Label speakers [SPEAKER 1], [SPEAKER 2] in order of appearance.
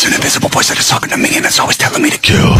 [SPEAKER 1] There's an invisible voice that is talking to me and it's always telling me to kill.